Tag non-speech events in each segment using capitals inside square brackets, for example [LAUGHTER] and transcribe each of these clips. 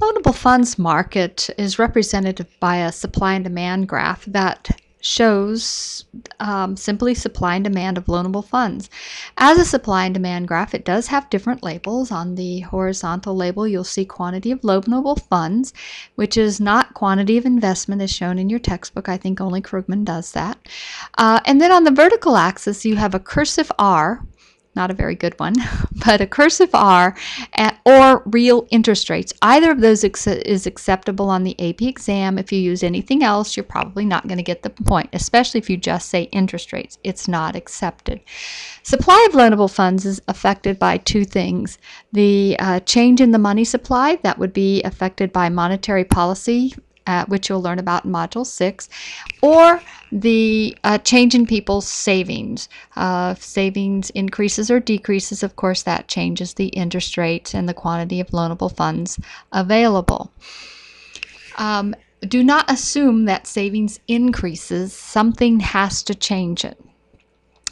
loanable funds market is represented by a supply and demand graph that shows um, simply supply and demand of loanable funds. As a supply and demand graph, it does have different labels. On the horizontal label, you'll see quantity of loanable funds, which is not quantity of investment as shown in your textbook. I think only Krugman does that. Uh, and then on the vertical axis, you have a cursive R, not a very good one, [LAUGHS] but a cursive R or real interest rates. Either of those is acceptable on the AP exam. If you use anything else, you're probably not going to get the point, especially if you just say interest rates. It's not accepted. Supply of loanable funds is affected by two things the uh, change in the money supply, that would be affected by monetary policy uh, which you'll learn about in Module 6, or the uh, change in people's savings. Uh, savings increases or decreases, of course, that changes the interest rate and the quantity of loanable funds available. Um, do not assume that savings increases, something has to change it.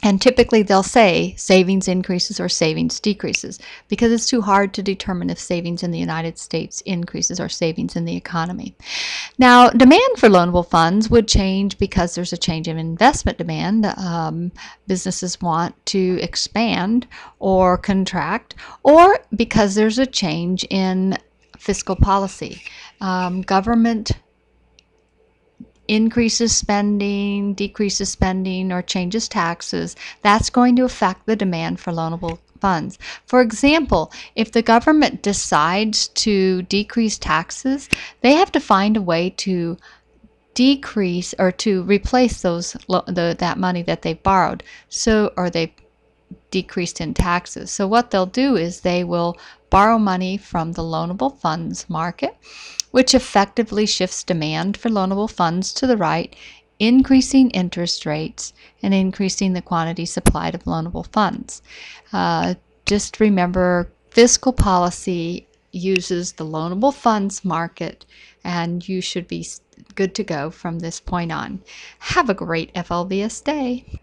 And typically they'll say savings increases or savings decreases because it's too hard to determine if savings in the United States increases or savings in the economy. Now, demand for loanable funds would change because there's a change in investment demand. Um, businesses want to expand or contract, or because there's a change in fiscal policy. Um, government increases spending, decreases spending, or changes taxes, that's going to affect the demand for loanable funds. For example, if the government decides to decrease taxes, they have to find a way to decrease or to replace those the, that money that they borrowed so or they decreased in taxes so what they'll do is they will borrow money from the loanable funds market which effectively shifts demand for loanable funds to the right, increasing interest rates and increasing the quantity supplied of loanable funds. Uh, just remember fiscal policy uses the loanable funds market, and you should be good to go from this point on. Have a great FLVS day.